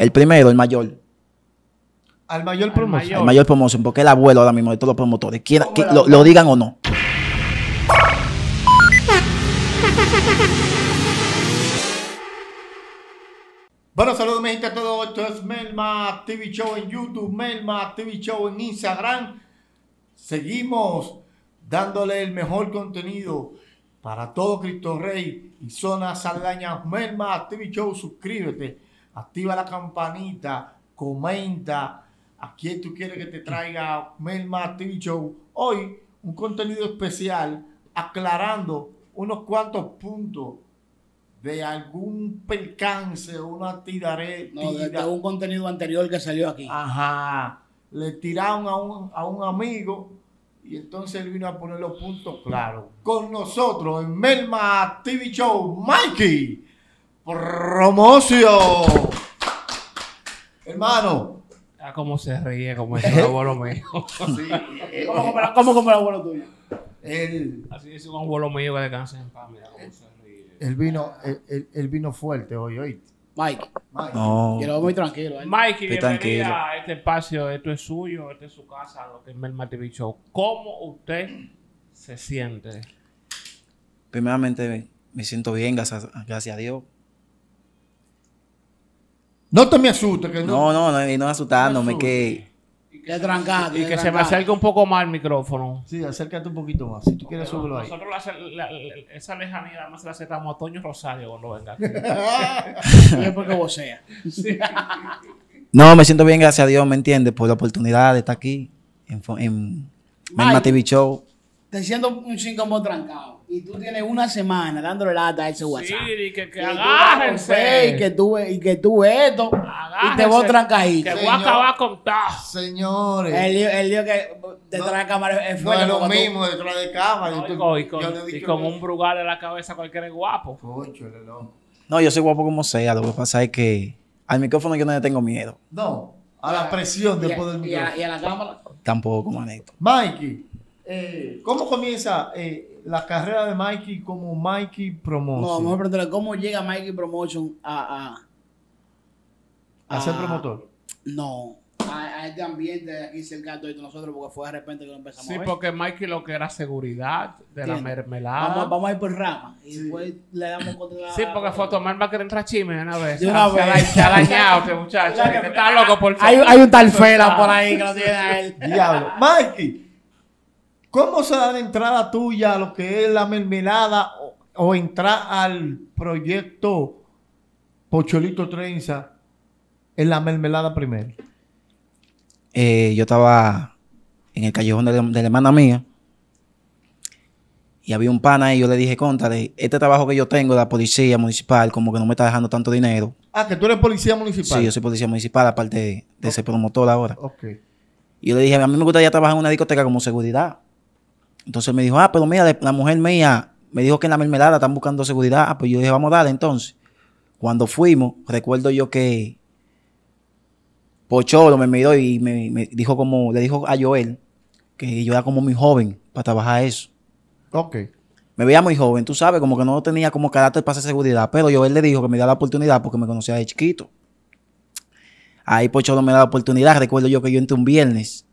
El primero, el mayor. Al mayor promoción. El mayor promoción, porque es el abuelo ahora mismo de todos los promotores. Quiera, ¿Cómo que el lo, digan o no. Bueno, saludos mi gente a todos. Esto es Melma TV Show en YouTube, Melma TV Show en Instagram. Seguimos dándole el mejor contenido para todo Cristo Rey y zonas aledañas. Melma TV Show, suscríbete, activa la campanita, comenta a quién tú quieres que te traiga Melma TV Show. Hoy un contenido especial aclarando unos cuantos puntos de algún percance o una tirare, No, de, de un contenido anterior que salió aquí. Ajá. Le tiraron a un, a un amigo y entonces él vino a poner los puntos claros. Con nosotros en Melma TV Show, Mikey. Promoción. Hermano. Ah, cómo se ríe, como es el abuelo mío. Sí, eh, ¿Cómo, como, ¿Cómo el abuelo tuyo? él, Así es un abuelo mío que descansa en paz, mira cómo se ríe. él vino, él, él- él vino fuerte hoy, hoy. Mike, No. yo lo veo muy tranquilo. ¿eh? Mikey, Estoy tranquilo. bienvenida a este espacio. Esto es suyo, esto es su casa, lo que es Melma TV Show. ¿Cómo usted se siente? Primeramente, me siento bien, gracias, gracias a Dios. No te me asustes, que no. No, no, no, y no asustándome, No que Qué trancado. Y que se me acerque un poco más el micrófono. Sí, acércate un poquito más. Si tú quieres, súbelo ahí. Nosotros la- la- la- esa lejanía además se la aceptamos a Toño Rosario cuando venga aquí. Es porque vocea. No, me siento bien, gracias a Dios, ¿me entiendes? Por la oportunidad de estar aquí en, en. TV Show. Te siento un como trancado. Y tú tienes una semana dándole lata a ese WhatsApp. Sí, y que, que tú agárrense. a Y que tú, y que tú esto. Y te Agárrense, voy trancadito. Que voy a acabar con todo. Señores. El lío, el lío que detrás de la cámara es no fuerte. es lo tú- mismo detrás de cámara. No, y con, y con- yo y con un brugal en la cabeza cualquiera es guapo. No. No, yo soy guapo como sea, lo que pasa es que al micrófono yo no le tengo miedo, No, a la presión y, después del a, y, a, micrófono. y a la cámara. tampoco, manito. Mikey, eh, ¿cómo comienza eh, la carrera de Mikey como Mikey No, Promotion? vamos a preguntarle cómo llega Mikey Promotion a. a, a ser promotor. No, a, a este ambiente de aquí cerca de todos nosotros, porque fue de repente que lo empezamos Sí, a ver. porque Mikey lo que era seguridad de la mermelada. Vamos, vamos a ir por rama y después le damos contra Sí, porque Fotomar va a querer entrar chisme de una vez. De una Se ha- vez. Se ha dañado este muchacho. está loco por Hay, hay un tal Fela por ahí que lo tiene a él. Diablo. Mikey, ¿cómo se da la entrada tuya a lo que es la mermelada o, o entrar al proyecto Pocholito Trenza en la mermelada primero? Eh, yo estaba en el callejón de, la- de la hermana mía y había un pana y yo le dije, contale, este trabajo que yo tengo de la policía municipal, como que no me está dejando tanto dinero. Ah, que tú eres policía municipal. Sí, yo soy policía municipal, aparte de, de ser promotor ahora. Ok. Y yo le dije, a mí me gustaría trabajar en una discoteca como seguridad. Entonces me dijo, ah, pero mira, la- la mujer mía me dijo que en la mermelada están buscando seguridad. Ah, pues yo dije, vamos a darle entonces. Cuando fuimos, recuerdo yo que Pocholo me miró y me, me dijo como, le dijo a Joel que yo era como muy joven para trabajar eso. Ok. Me veía muy joven, tú sabes, como que no tenía como carácter para hacer seguridad. Pero Joel le dijo que me diera la oportunidad porque me conocía de chiquito. Ahí Pocholo me da la oportunidad. Recuerdo yo que yo entré un viernes.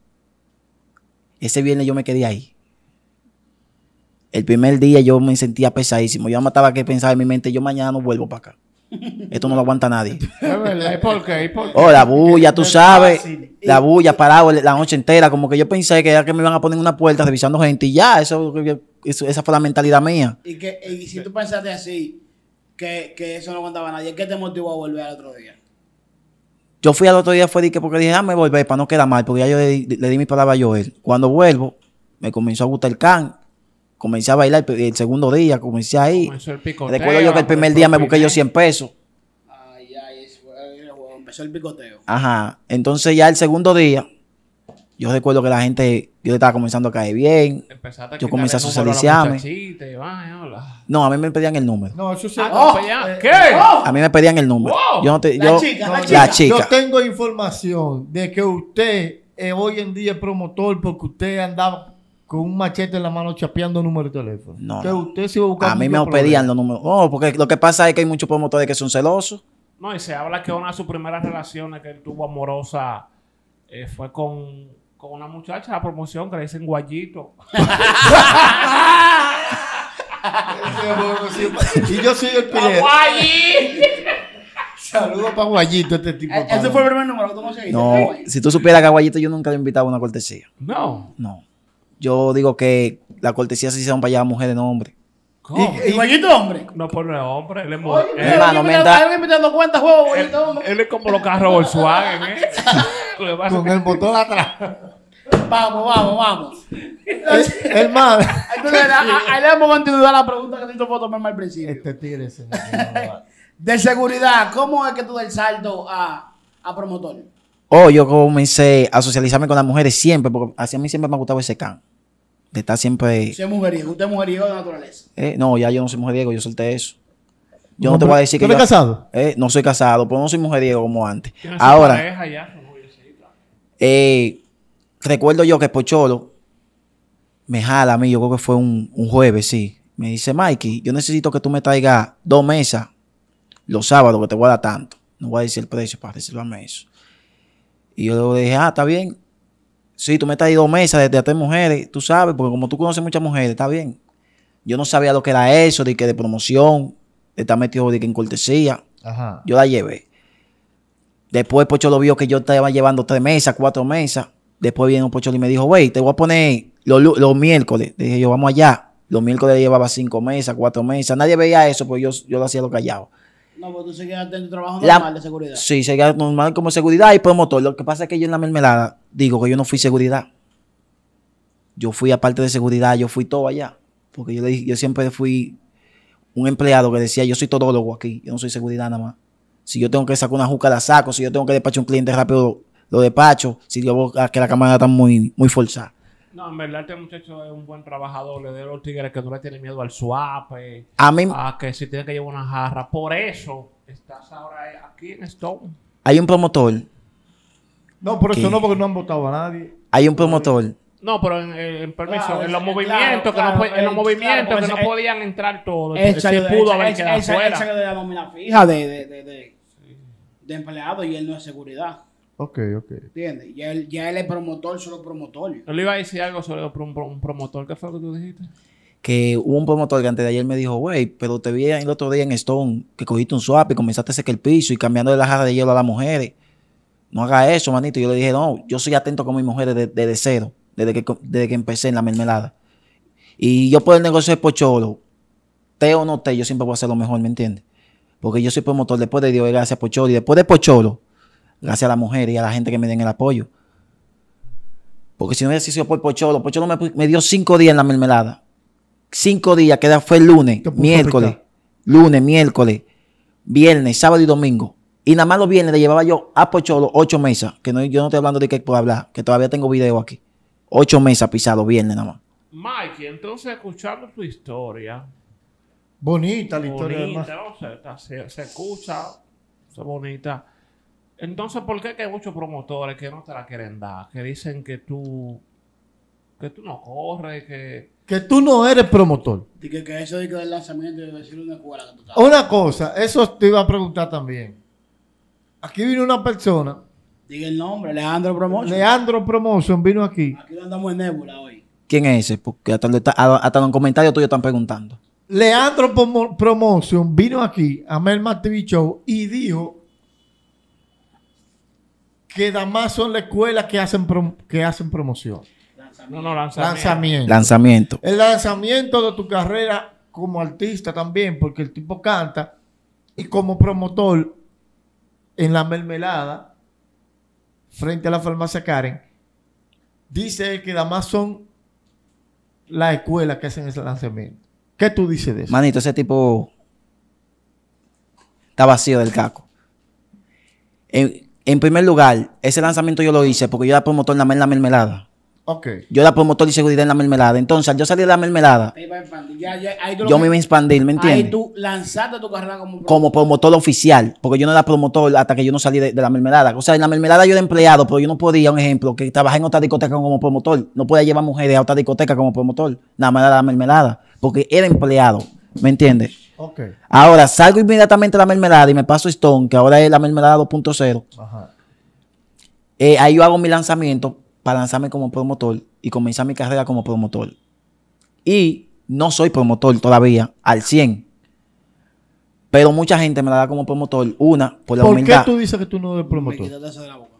Ese viernes yo me quedé ahí. El primer día yo me sentía pesadísimo. Yo me estaba que pensar en mi mente, yo mañana no vuelvo para acá. Esto no lo aguanta nadie. Es verdad. ¿Y por qué? ¿Y por qué? Oh, la bulla, tú sabes. fácil. La bulla parado la noche entera. Como que yo pensé que era que me iban a poner en una puerta revisando gente y ya. Eso, eso- esa fue la mentalidad mía. Y, que, y si tú pensaste así, que, que eso no aguantaba nadie, ¿qué te motivó a volver al otro día? Yo fui al otro día fue de que porque dije, ah, me volver para no quedar mal, porque ya yo le, di- le di mi palabra a Joel. Cuando vuelvo, me comenzó a gustar el can. Comencé a bailar el, el segundo día, comencé ahí. Comenzó el picoteo, Recuerdo yo que el primer día me busqué yo 100 pesos. Ay, ay, empezó el picoteo. Ajá. Entonces ya el segundo día, yo recuerdo que la gente, yo estaba comenzando a caer bien. Empezaste Yo comencé a socializarme. No, a mí me pedían el número. No, eso se... Ah, Oh, eh, ¿Qué? A mí me pedían el número. Wow. Yo no te, La yo- chica, No, la yo- chica. La chica. Yo tengo información de que usted eh, hoy en día es promotor porque usted andaba con un machete en la mano chapeando números de teléfono. No, que no. usted se iba a buscar a mí me pedían los números. Oh, porque lo que pasa es que hay muchos promotores que son celosos. No, y se habla que una de sus primeras relaciones que él tuvo amorosa eh, fue con, con una muchacha de la promoción que le dicen Guayito. y yo soy el. ¡Guayi! Saludos para Guayito, este tipo. Eh, Ese fue el primer número que tú conseguiste. No, si tú supieras que a Guayito yo nunca le he invitado a una cortesía. No. No. Yo digo que la cortesía se hicieron para allá mujeres, no hombres. ¿Cómo? ¿Y Guayito, hombre? No pone hombre, él es Oye, él- mira, hermano, alguien mientras- me- alguien me está dando cuenta, juego, él, Guayito, hombre. él es como los carros Volkswagen, ¿eh? Es Con el motor atrás. Vamos, vamos, vamos. Hermano. Entonces, ahí le damos continuidad a la pregunta que te hizo foto al principio. Este tigre se De seguridad, ¿cómo es que tú das el salto a, a promotor? Oh, yo comencé a socializarme con las mujeres siempre, porque así a mí siempre me ha gustado ese can. De estar siempre. Usted es mujeriego, usted es mujeriego de naturaleza. Eh, no, ya yo no soy mujeriego, yo solté eso. Yo no, te voy a decir ¿Tú que. eres yo- casado? Eh, no soy casado, pero no soy mujeriego como antes. Ahora, pareja ya, eh, recuerdo yo que Pocholo me jala a mí, yo creo que fue un, un jueves, sí. Me dice, Mikey, yo necesito que tú me traigas dos mesas los sábados, que te voy a dar tanto. No voy a decir el precio para reservarme eso. Y yo le dije, ah, está bien. Sí, tú me traes dos mesas de, de a tres mujeres, tú sabes, porque como tú conoces muchas mujeres, está bien. Yo no sabía lo que era eso, de que de promoción, de estar metido de que en cortesía. Ajá. Yo la llevé. Después Pocholo vio que yo estaba llevando tres mesas, cuatro mesas. Después vino Pocholo y me dijo, wey, te voy a poner los, los miércoles. Le dije yo, vamos allá. Los miércoles llevaba cinco mesas, cuatro mesas. Nadie veía eso, pues yo, yo lo hacía lo callado. No, pues tú seguías en tu trabajo La- normal de seguridad. Sí, seguía normal como seguridad y promotor. Lo que pasa es que yo en la mermelada digo que yo no fui seguridad. Yo fui aparte de seguridad, yo fui todo allá. Porque yo, le yo siempre fui un empleado que decía, yo soy todólogo aquí, yo no soy seguridad nada más. Si yo tengo que sacar una juca, la saco. Si yo tengo que despachar un cliente rápido, lo despacho. Si yo veo que la cámara está muy, muy forzada. No, en verdad este muchacho es un buen trabajador, le de los tigres que no le tiene miedo al swap, eh, A mí a que si tiene que llevar una jarra. Por eso estás ahora eh, aquí en Stone. hay un promotor, No, por eso ¿Qué? no, porque no han votado a nadie. hay un promotor. No, pero en, en- en permiso, Claro, en los claro, movimientos, que no, en los eh, movimientos claro, que no porque podían entrar todos. Él se de- pudo haber quedado fuera. de la nómina fija de, de, de, de, de empleado y él no es seguridad. Ok, ok. ¿Entiendes? Ya él, ya él es promotor, solo promotor. Yo le iba a decir algo sobre un, promotor. ¿Qué fue lo que tú dijiste? que hubo un promotor que antes de ayer me dijo, güey, pero te vi el otro día en Stone que cogiste un swap y comenzaste a secar el piso y cambiando de la jarra de hielo a las mujeres. No haga eso, manito. Yo le dije, no, yo soy atento con mis mujeres desde, desde cero, desde que, desde que empecé en la mermelada. Y yo por el negocio de Pocholo, te o no te, yo siempre voy a hacer lo mejor, ¿me entiendes? Porque yo soy promotor después de Dios, y gracias a Pocholo. Y después de Pocholo, gracias a las mujeres y a la gente que me den el apoyo. Porque si no hubiese sido por Pocholo, Pocholo me, me dio cinco días en la mermelada. Cinco días, que fue el lunes, miércoles, lunes, miércoles, viernes, sábado y domingo. Y nada más los viernes le llevaba yo a Pocholo ocho mesas. Que no, yo no estoy hablando de que puedo hablar, que todavía tengo video aquí. Ocho mesas pisados viernes nada más. Mikey, entonces escuchando tu historia, Bonita la historia. bonita, además. ¿no? se, se, escucha, se bonita. Entonces, ¿por qué que hay muchos promotores que no te la quieren dar? Que dicen que tú, que tú no corres, que... Que tú no eres promotor. Y que, que eso de que del lanzamiento de decir una escuela que tú estabas. Una cosa, eso te iba a preguntar también. Aquí vino una persona, Diga el nombre, Alejandro Promotion. Leandro Promotion vino aquí. Aquí no andamos en nébula hoy. ¿Quién es ese? Porque hasta, hasta en los comentarios tuyos están preguntando. Leandro Promo- Promotion vino aquí a Melma TV Show y dijo que nada más son las escuelas que hacen, prom- que hacen promoción. No, no, lanzamiento. Lanzamiento. Lanzamiento. El lanzamiento de tu carrera como artista también, porque el tipo canta, y como promotor en la mermelada, frente a la farmacia Karen, dice él que nada más son las escuelas que hacen ese lanzamiento. ¿Qué tú dices de eso? Manito, ese tipo está vacío del caco. En, en primer lugar, ese lanzamiento yo lo hice porque yo era promotor en la, en la mermelada. Ok. Yo era promotor y seguridad en la mermelada. Entonces, al yo salí de la mermelada, Te iba a expandir. Ya, ya, ahí tú lo yo que- me iba a expandir, ¿me Ahí entiendes? tú lanzaste tu carrera como Como promotor oficial, porque yo no era promotor hasta que yo no salí de, de la mermelada. O sea, en la mermelada yo era empleado, pero yo no podía, un ejemplo, que trabajé en otra discoteca como promotor. No podía llevar mujeres a otra discoteca como promotor. Nada más era la mermelada, porque era empleado, ¿me entiendes? Ahora, salgo inmediatamente a la mermelada y me paso Stone, que ahora es la mermelada 2.0. Ajá. Eh, ahí yo hago mi lanzamiento para lanzarme como promotor y comenzar mi carrera como promotor. Y no soy promotor todavía al 100. Pero mucha gente me la da como promotor. Una, por la ¿Por qué humildad. tú dices que tú no eres Me promotor? quítate eso de la boca.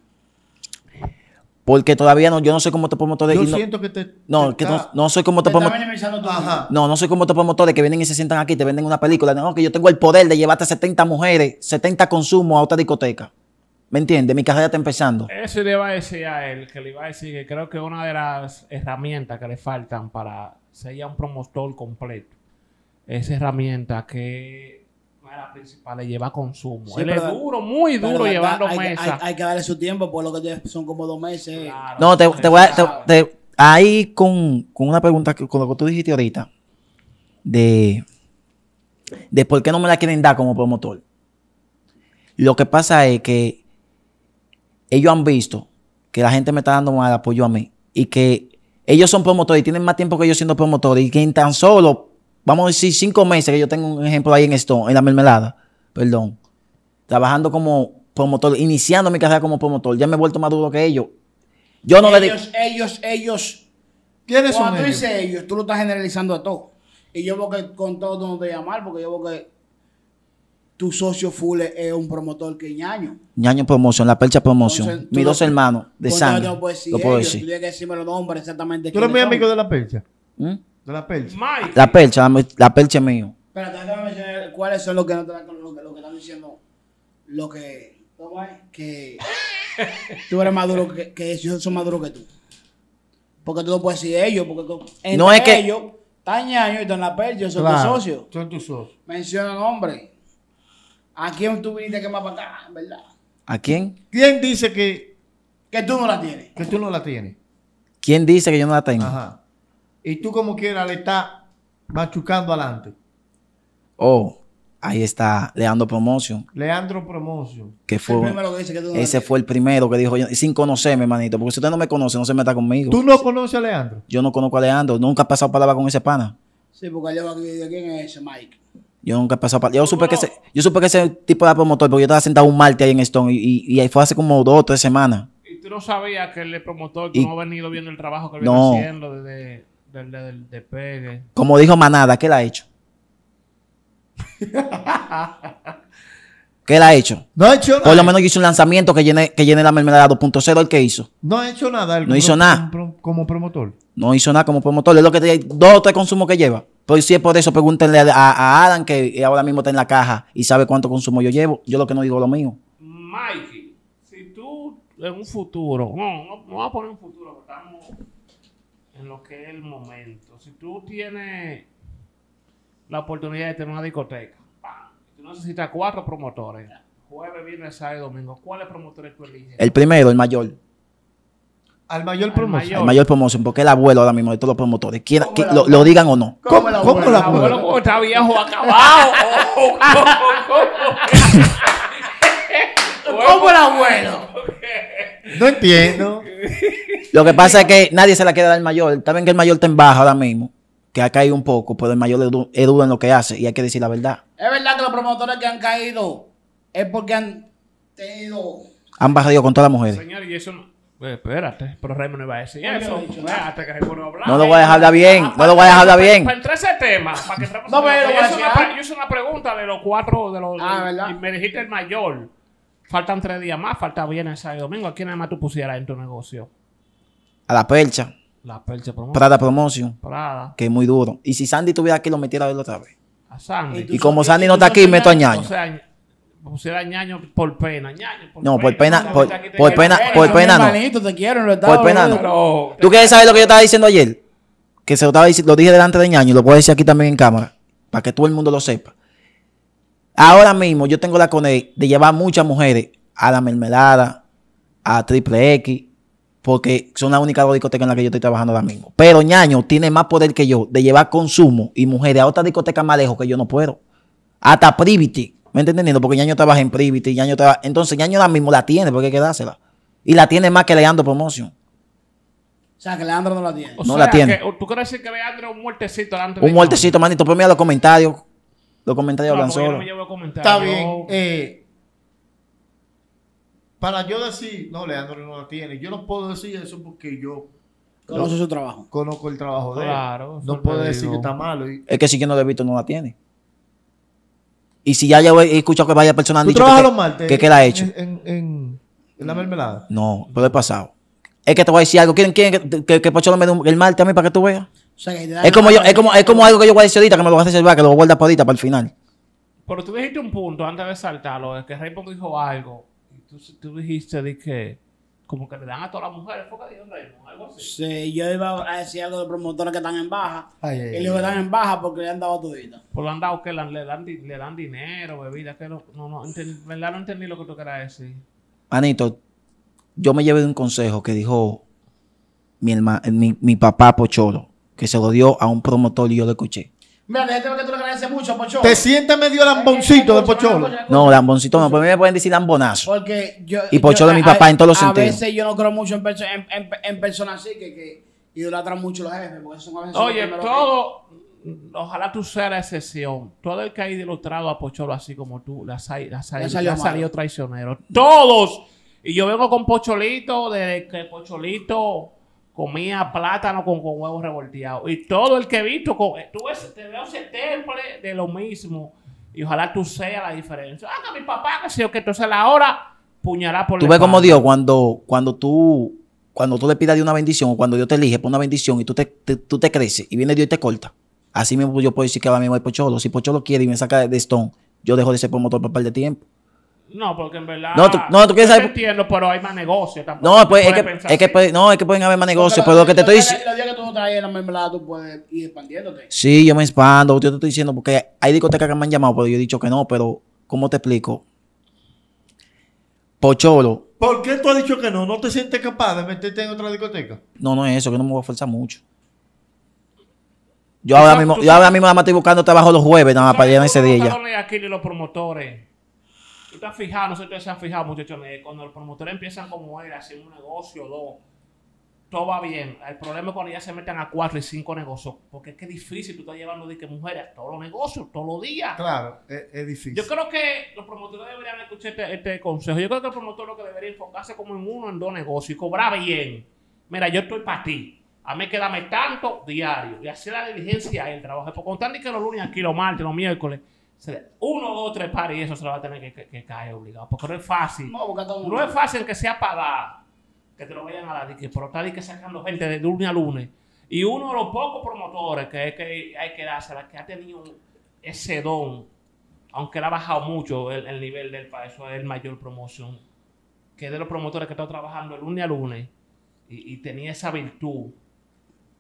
Porque todavía no, yo no soy como otros promotores. Yo y no, siento que te. no, te que no, está- no soy como tú. Ajá. No, no soy como otros promotores que vienen y se sientan aquí, te venden una película. No, que yo tengo el poder de llevarte 70 mujeres, 70 consumos a otra discoteca. ¿Me entiendes? Mi carrera está empezando. Eso le iba a decir a él, que le iba a decir que creo que una de las herramientas que le faltan para ser ya un promotor completo, esa herramienta que no es la principal, le lleva consumo. Sí, él es pero- duro, muy duro llevando hay, hay, hay que darle su tiempo, por lo que son como dos meses. Claro. No, te, te voy a. te- te- ahí con, con una pregunta, que- con lo que tú dijiste ahorita, de, de por qué no me la quieren dar como promotor. Lo que pasa es que ellos han visto que la gente me está dando más apoyo a mí y que ellos son promotores y tienen más tiempo que yo siendo promotor y que en tan solo, vamos a decir, cinco meses, que yo tengo un ejemplo ahí en esto, en la mermelada, perdón, trabajando como promotor, iniciando mi carrera como promotor, ya me he vuelto más duro que ellos. Yo no le digo. ellos, ellos, ellos. ¿Quiénes son Cuando tú ellos? dices ellos, tú lo estás generalizando a todo. Y yo veo que con todo no te llamas mal, porque yo veo que tu socio full es- un promotor que ñaño. Ñaño Promotion, La Percha. Entonces, tú Mis dos hermanos de sangre. no puedes decir lo puedo ellos, decir. Tú tienes que decirme los nombres exactamente. Tú eres muy amigo de la percha. ¿Mm? De la percha. Mike, La Percha, la, la Percha es mío. Espérate, déjame mencionar cuáles son los que no te dan- lo que, lo que están diciendo. Lo que. ¿Cómo es? Que tú eres más duro que, que ellos son más duros que tú. Porque tú no puedes decir ellos, porque entre No es que- ellos, están ñaño y están la percha, yo soy tu Claro, socio. Son tus socios. Menciona nombre. ¿A quién tú viniste que más para acá, en verdad? ¿A quién? ¿Quién dice que, Que tú no la tienes. que tú no la tienes? ¿Quién dice que yo no la tengo? Ajá. Y tú como quiera le estás machucando adelante. Oh, ahí está Leandro Promotion, Leandro Promotion. que El fue... primero que dice que tú no la Ese fue el primero que dijo, yo- sin conocerme, manito, porque si usted no me conoce, no se meta conmigo. ¿Tú no conoces a Leandro? Yo no conozco a Leandro, nunca he pasado palabra con ese pana. Sí, porque yo aquí, ¿de quién es ese Mike? Yo nunca he pasado palabra. Yo supe, que ese, yo supe que ese tipo era promotor, porque yo estaba sentado un martes ahí en Stone y, y, y ahí fue hace como dos o tres semanas. y tú no sabías que él es promotor, tú Y- no has venido viendo el trabajo que viene haciendo desde del del despegue. Como dijo Manada, ¿qué él ha hecho? ¿Qué él ha hecho? No ha hecho nada. Por lo menos yo hice un lanzamiento que llene, que llene la mermelada 2.0, el que hizo. No ha hecho nada. No hizo como- nada. Como, como promotor. No hizo nada como promotor. Es lo que te dos o tres consumos que lleva. Pues si es por eso, pregúntenle a, a Adam, que ahora mismo está en la caja y sabe cuánto consumo yo llevo. Yo lo que no digo es lo mío. Mikey, si tú en un futuro, no, no, no vamos a poner un futuro, porque estamos en lo que es el momento. Si tú tienes la oportunidad de tener una discoteca, ¡pam! tú necesitas cuatro promotores, jueves, viernes, sábado y domingo, ¿cuáles promotores tú eliges? El primero, el mayor. Al mayor Al promoción. El mayor promoción, porque el abuelo ahora mismo de todos los promotores. Quiera- ¿Cómo que lo, abuelo? lo digan o no. ¿Cómo, cómo la El abuelo abuela? como está viejo acabado. Oh, ¿Cómo, ¿Cómo el abuelo? No entiendo. Lo que pasa es que nadie se la quiere dar al mayor. Está bien que el mayor está en baja ahora mismo, que ha caído un poco, pero el mayor es du- es duro en lo que hace y hay que decir la verdad. Es verdad que los promotores que han caído es porque han tenido. Han bajado con todas las mujeres. Señor, y eso no... Eh, espérate, pero Raymond no iba a decir eso. Espérate que Raymond no hablar. No lo voy a dejar bien, no lo voy a dejar hablar bien. Para entrar a ese tema, para que entremos No, en pero yo hice una pregunta de los cuatro, de los... Ah, ¿verdad? Y me dijiste el mayor. Faltan tres días más, falta viernes, sábado y domingo. ¿A quién además tú pusieras en tu negocio? A la percha, La Perche Promotion. Prada Promotion, Prada. que es muy duro. Y si Sandy estuviera aquí, lo metiera a verlo otra vez. A Sandy. Y como Sandy no está aquí, meto a ñaño. O sea, pusiera ñaño por pena. ñaño por No, por pena- por- por pena- pena. por pena no. hermanitos, te quiero, lo Por pena no. Pero... ¿Tú quieres saber lo que yo estaba diciendo ayer? Que se lo estaba diciendo, lo dije delante de ñaño y lo puedo decir aquí también en cámara, para que todo el mundo lo sepa. Ahora mismo yo tengo la cone de llevar muchas mujeres a la mermelada, a Triple X, porque son las únicas dos discotecas en las que yo estoy trabajando ahora mismo. Pero ñaño tiene más poder que yo de llevar consumo y mujeres a otra discoteca más lejos que yo no puedo. Hasta Privity. ¿Me estás entendiendo? Porque ñaño trabaja en Privity, ñaño trabaja... Entonces ñaño ahora mismo la tiene, porque hay que dársela. Y la tiene más que Leandro Promotion. O sea, que Leandro no la tiene. O No sea, la tiene. que- ¿Tú crees que Leandro es un muertecito delante de Un muertecito, manito. Pues mira los comentarios. Los comentarios hablan comentar. Está Yo- bien. eh, para yo decir, no, Leandro no la tiene. Yo no puedo decir eso porque yo Conoce su trabajo. conozco el trabajo de él. Claro, No puedo decir que está malo. Y- Es que si yo no lo he visto, no la tiene. Y si ya yo he escuchado que vaya personas han ¿Tú dicho que, los martes? que, que la ha hecho. En, en, en- en la mermelada. No, pero he pasado. Es que te voy a decir algo. ¿Quieren, quieren que, que, que Pocholo me dé un- el martes a mí para que tú veas? O sea, que te Es como, yo, es, como, es como algo que yo voy a decir ahorita, que me lo voy a reservar, que lo voy a guardar para ahorita, para el final. Pero tú dijiste un punto antes de saltarlo, es que Raymond dijo algo. Y tú, tú dijiste de que como que le dan a todas las mujeres. ¿Fue que dijo Raymond? Algo así. Sí, yo iba a decir algo de promotores que están en baja. Ay, y ay, le digo que ay. están en baja porque le han dado todita. Por lo han dado que le, le dan, le dan dinero, bebida, que no, no, no, enten- verdad no entendí lo que tú querías decir. Manito, yo me llevé de un consejo que dijo mi, herma- mi, mi papá Pocholo, que se lo dio a un promotor y yo lo escuché. Mira, déjate que tú le agradeces mucho a Pocholo. Te sientes medio lamboncito de Pocholo. No, Lamboncito no, pero a me pueden decir Lambonazo. Porque yo. Y Pocholo yo- es mi a- papá en todos los a sentidos. veces yo no creo mucho en, perso- en, en- en personas así que, que idolatran mucho los jefes. Porque son a veces Oye, que- todo, ojalá tú seas la excepción. Todo el que ha ilustrado a Pocholo así como tú, salió malo. salido traicionero. Todos. Y yo vengo con Pocholito, de que Pocholito comía plátano con, con huevos revolteados. Y todo el que he visto, con, tú ves, te veo ese temple de lo mismo. Y ojalá tú seas la diferencia. Ah, que mi papá, que sé yo, que entonces la hora puñará por Tú ves como. Dios cuando, cuando tú cuando tú le pidas de una bendición o cuando Dios te elige por una bendición y tú te, te- tú te creces y viene Dios y te corta. Así mismo yo puedo decir que ahora mismo hay Pocholo. Si Pocholo quiere y me saca de, de Stone, yo dejo de ser promotor por un par de tiempo. No, porque en verdad. No, tú- no, tú quieres saber- entiendo, pero hay más negocio tampoco. No, pues es que, pensar es que, puede- no, es que pueden haber más negocios, pero lo que te estoy diciendo... Los días que tú no traes la mermelada, tú puedes ir expandiéndote. Sí, yo me expando, yo te estoy diciendo, porque hay discotecas que me han llamado, pero yo he dicho que no, pero ¿cómo te explico? Pocholo, ¿Por qué tú has dicho que no? ¿No te sientes capaz de meterte en otra discoteca? no, no es eso, que no me voy a forzar mucho. Yo ahora mismo, yo ahora mismo nada más estoy buscando trabajo los jueves, nada más para llenar ese día ya. Los aquí ni los promotores. Tú te has fijado, no sé si ustedes se han fijado, muchachos, eh, cuando los promotores empiezan como él, haciendo un negocio o dos, todo va bien. El problema es cuando ya se meten a cuatro y cinco negocios, porque es que es difícil, tú estás llevando de que mujeres a todos los negocios, todos los días. Claro, es, es difícil. Yo creo que los promotores deberían escuchar este, este consejo. Yo creo que el promotor lo que debería enfocarse como en uno, en dos negocios y cobrar bien. Mira, yo estoy para ti. A mí quédame tanto diario y hacer la diligencia el trabajo. Por contar que los lunes aquí, los martes, los miércoles, uno, dos, tres pares y eso se lo va a tener que, que- que caer obligado. Porque no es fácil. No, No es fácil que sea pagada, que te lo vayan a dar, que por y que sacando gente de lunes a lunes. Y uno de los pocos promotores que, que hay que dársela, que ha tenido ese don, aunque le ha bajado mucho el, el nivel del para eso es el mayor promoción, que es de los promotores que está trabajando el lunes a lunes y, y tenía esa virtud.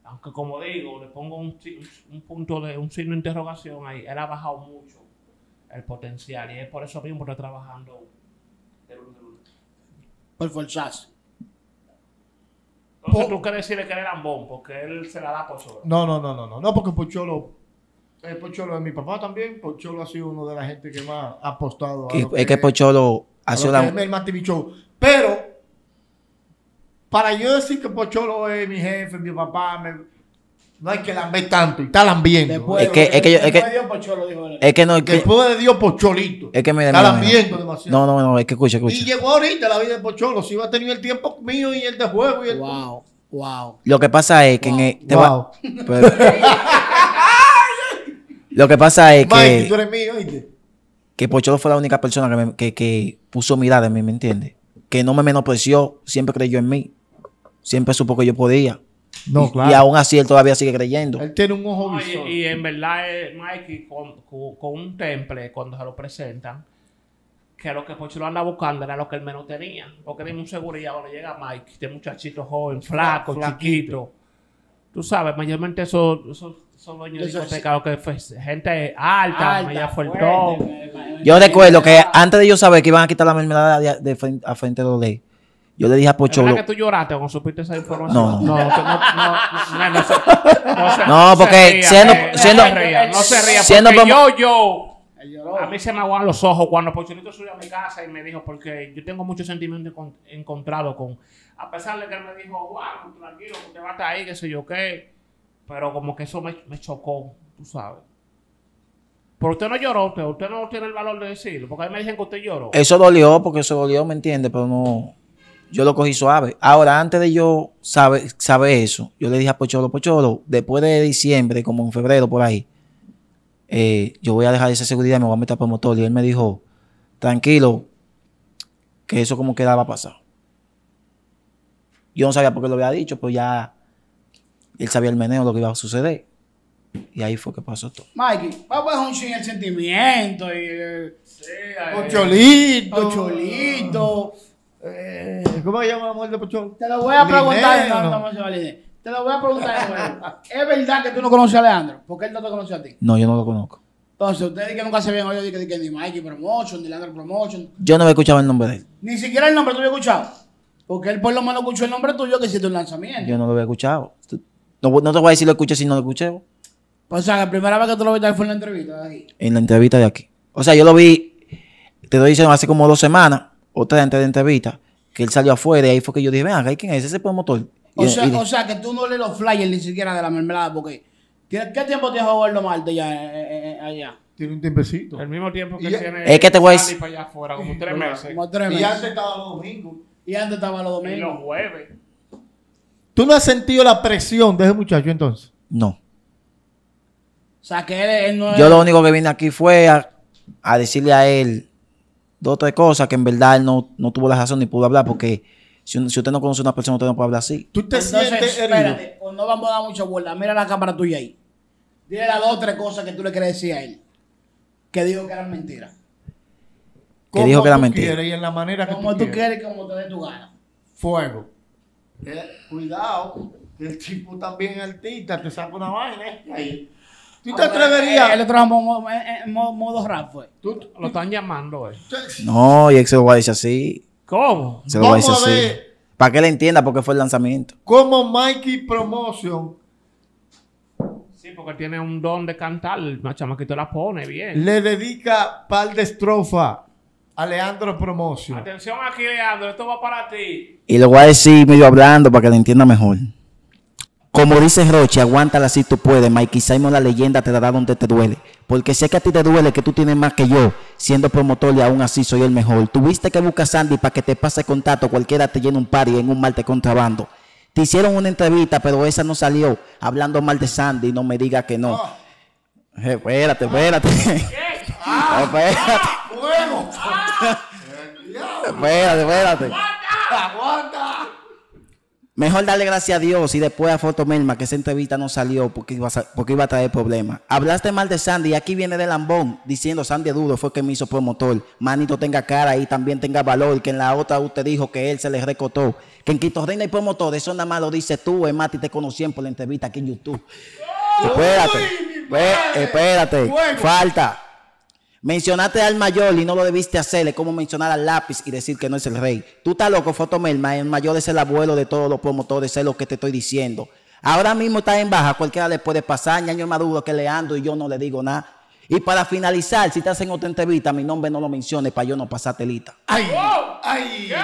Aunque como digo, le pongo un, un punto de un signo de interrogación ahí, él ha bajado mucho el potencial y es por eso mismo que trabajando de lunes a lunes. Por forzarse. Entonces tú quieres decirle que él es lambón, porque él se la da por sobre. No, no, no, no, no, no, porque Pocholo, eh, Pocholo es mi papá también. Pocholo ha sido uno de la gente que más ha apostado. a Que- lo es que Pocholo ha sido la- es el Más. Pero, para yo decir que Pocholo es mi jefe, mi papá, me- no hay que lamber tanto. Y está lambiendo. Después, Es que- es que yo- es que-. Es que no, es que, Después de Dios, Pocholito. es que mira, está lambiendo demasiado. No, no, no, es que escucha, Y escucha. llegó ahorita la vida de Pocholo. Si iba a tener el tiempo mío y el de juego y el. Wow, wow. Lo que pasa es que en el- te Wow. va- pero- lo que pasa es Mike, tú que, eres mío, ¿oíste? que Pocholo fue la única persona que, me- que, que puso mirada en mí, ¿me entiendes? Que no me menospreció, siempre creyó en mí. Siempre supo que yo podía. No, Y aún así él todavía sigue creyendo. Él tiene un ojo No, visor. y, y en verdad, eh, Mikey, con, con- con un temple, cuando se lo presentan, que lo que Pocho lo anda buscando era lo que él menos tenía. Porque dime un seguridad cuando llega Mike, este muchachito joven, flaco, Flaquito. chiquito. Tú sabes, mayormente esos esos esos dueños de discoteca, lo que fue gente alta, media fuertón. fuerte. Yo recuerdo que antes de yo saber que iban a quitar la mermelada de, de frente, a frente de los ley, yo le dije a ¿Es Pocholo. verdad que tú lloraste cuando supiste esa información? No. no, no, no, no, no, se- porque siendo- eh, siendo- no se ría, no se ría, siendo yo, yo. A mí se me aguan los ojos cuando Pocholito subió a mi casa y me dijo, porque yo tengo muchos sentimientos encon- encontrados con, a pesar de que él me dijo, wow, tranquilo, que usted va a estar ahí, qué sé yo qué, pero como que eso me, me chocó, tú sabes. Pero usted no lloró, usted, usted no tiene el valor de decirlo. Porque a mí me dicen que usted lloró. Eso dolió, porque eso dolió, ¿me entiendes? Pero no. Yo lo cogí suave. Ahora, antes de yo saber sabe eso, yo le dije a Pocholo, Pocholo, después de diciembre, como en febrero por ahí, eh, yo voy a dejar esa seguridad y me voy a meter por motor. Y él me dijo, tranquilo, que eso como quedaba pasado. Yo no sabía por qué lo había dicho, pero ya él sabía el meneo, lo que iba a suceder. Y ahí fue que pasó todo. Mikey, vamos a dejar un ching el sentimiento y eh, Pocholito. Pocholito. Eh, ¿Cómo se llama la mujer de Pocholo? Te lo voy a preguntar. No, ¿no? no. Te lo voy a preguntar. ¿Es verdad que tú no conoces a Leandro? ¿Por qué él no te conoce a ti? No, yo no lo conozco. Entonces, ustedes que nunca se habían oído de que, que ni Mikey Promotion, ni Leandro Promotion, Yo no había escuchado el nombre de él. ni siquiera el nombre tú lo habías escuchado. Porque él por lo menos escuchó el nombre tuyo que hiciste un lanzamiento. Yo no lo había escuchado. No, no te voy a decir lo escuché si no lo escuché. O sea, la primera vez que tú lo viste fue en la entrevista de aquí. en la entrevista de aquí. O sea, yo lo vi, te estoy diciendo, hace como dos semanas, otra antes de entrevista, que él salió afuera y ahí fue que yo dije, ven acá, ¿y ¿quién es ese promotor? O Y- sea, y- o sea, que tú no lees los flyers ni siquiera de la mermelada, porque... ¿tiene- ¿Qué tiempo tienes Eduardo Marte ya eh, allá? Tiene un tiempecito. El mismo tiempo que Y- tiene. Es que te voy a decir- para allá afuera, como tres meses. Como tres Y meses. antes estaba los domingos. Y antes estaba los Y los domingos. jueves. ¿Tú no has sentido la presión de ese muchacho entonces? no. O sea, que él, él no es... Yo lo único que vine aquí fue a, a decirle a él dos o tres cosas que en verdad él no, no tuvo la razón ni pudo hablar, porque si, un- si usted no conoce a una persona, usted no puede hablar así. ¿Tú te Entonces, sientes herido? espérate, pues no vamos a dar mucha vuelta. Mira la cámara tuya ahí. Dile las dos o tres cosas que tú le quieres decir a él. Que dijo que eran mentiras. Que dijo que era tú mentira. quieres y en la manera que Como tú tú quieres. quieres, como te dé tu gana. Fuego. Eh, cuidado, que el tipo también es artista, te saca una vaina. eh, Ahí. ¿Tú te Él, atreverías? él lo trajo en modo, en- modo, modo rap, fue. Tú- Lo están llamando, eh. No, y él se lo va a decir así. ¿Cómo? Se lo va a decir así. Para que él entienda por qué fue el lanzamiento. Como Mikey Promotion Sí, porque tiene un don de cantar. El chamaquito la pone bien. le dedica par de estrofas a Leandro Promotion. Atención aquí, Leandro. Esto va para ti. Y lo voy a decir medio hablando para que le entienda mejor. Como dice Roche, aguántala si tú puedes. Mikey Simon, la leyenda, te dará donde te duele. Porque sé que a ti te duele que tú tienes más que yo, siendo promotor y aún así soy el mejor. Tuviste que buscar a Sandy para que te pase contacto, cualquiera te llene un par y en un mal te contrabando. Te hicieron una entrevista, pero esa no salió. Hablando mal de Sandy, no me digas que no. Eh, Espérate, espérate. espérate. ¡Fuego! Espérate, espérate. ¡Aguanta! Mejor darle gracias a Dios y después a Fotomelma que esa entrevista no salió porque iba a, porque iba a traer problemas. Hablaste mal de Sandy y aquí viene de Lambón diciendo Sandy Duro fue que me hizo promotor. Manito tenga cara y también tenga valor. Que en la otra usted dijo que él se le recotó. Que en Quito Reina y promotor, eso nada más lo dices tú. Es Mati te conocían por la entrevista aquí en YouTube. Espérate, madre. espérate, falta. Mencionaste al mayor y no lo debiste hacer. Es como mencionar al lápiz y decir que no es el rey. Tú estás loco, Fotomelma. El mayor es el abuelo de todos los promotores. Es lo que te estoy diciendo. Ahora mismo está en baja. Cualquiera le puede pasar. Ñaño es maduro que le ando y yo no le digo nada. Y para finalizar, si estás en otra entrevista, mi nombre no lo menciones para yo no pasar telita. ¡Ay! ¡Wow! ¡Ay! ¿Qué?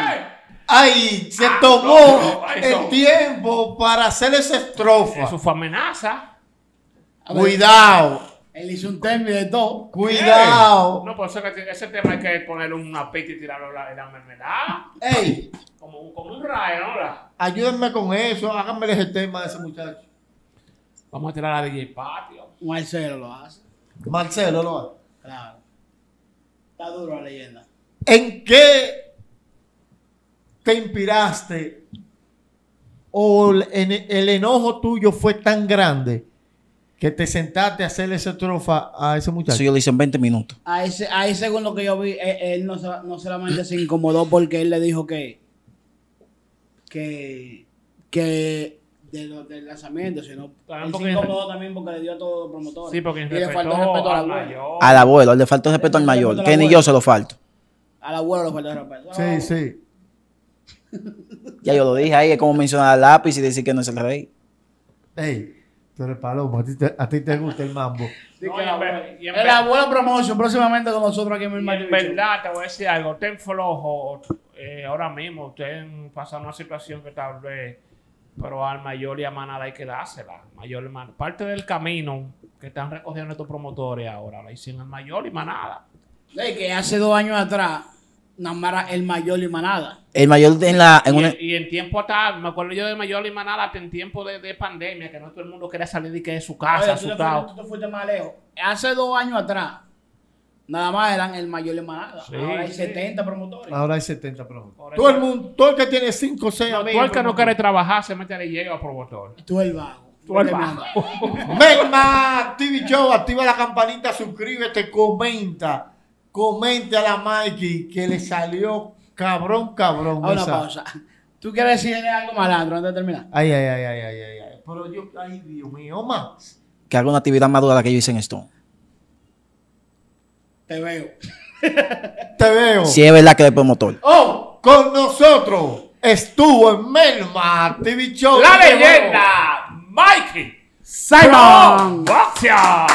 ¡Ay! Se Ah, tomó no, no, eso. el tiempo para hacer esa estrofa. Eso fue amenaza. Cuidado, Él hizo un término de todo. cuidado. No, por eso que ese tema hay que ponerle una pita y tirarlo en la, la mermelada. Ey, Como un, como un rayo, ¿no? Ayúdenme con eso. Háganme ese tema de ese muchacho. Vamos a tirar a DJ Patio. Marcelo lo hace. Marcelo, ¿no? Claro. Está duro la leyenda. ¿En qué te inspiraste? ¿O el enojo tuyo fue tan grande que te sentaste a hacerle esa estrofa a ese muchacho? Eso yo lo hice en 20 minutos. Ahí, ahí según lo que yo vi, eh, él no, se- no solamente se incomodó porque él le dijo que que que de lo- del lanzamiento, sino También él porque- se incomodó también porque le dio a todos los promotores. Sí, porque y le faltó respeto al al abuelo. mayor. Al abuelo, le faltó respeto al mayor. Que ni yo se lo falto. Al abuelo le faltó respeto. Sí, sí. Ya yo lo dije ahí, es como mencionar al lápiz y decir que no es el rey. Ey, tú eres palomo, a ti te, a ti te gusta el mambo. Sí, No, que el abuelo- ver- y en el ver- abuelo promotion próximamente con nosotros aquí en el en verdad, te voy a decir algo, ten flojo. eh, ahora mismo, usted pasa una situación que tal vez Pero al mayor y a manada hay que dársela. Mayor. Parte del camino que están recogiendo estos promotores ahora la hicieron al mayor y manada. De que hace dos años atrás, nada más era el mayor y manada. El mayor en la... En y, una, y en tiempo hasta, me acuerdo yo de mayor y manada, hasta en tiempo de, de pandemia, que no todo el mundo quería salir de, que de su casa, Oye, tú, te asustado. fuiste, tú te fuiste más lejos. Hace dos años atrás, nada más eran el mayor y manada. Sí, Ahora hay sí. 70 promotores. Ahora hay 70 promotores. Todo el mundo, todo el que tiene 5 o 6 No, amigos. todo el que no quiere trabajar se mete a llega a promotor. Tú el vago. Tú el vago. Melma TV Show, activa la campanita, suscríbete, comenta. Comente a la Mikey que le salió cabrón, cabrón. A una esa- pausa. ¿Tú quieres decirle algo malandro antes de terminar? Ay, ay, ay, ay, ay, ay, ay. Pero yo, ay, Dios mío, más. que haga una actividad más dura la que yo hice en Stone. Te veo. Te veo. Si es verdad que es promotor. Oh, con nosotros estuvo en Melma TV Show. ¡La leyenda! ¡Mikey! Simon. ¡Boxia!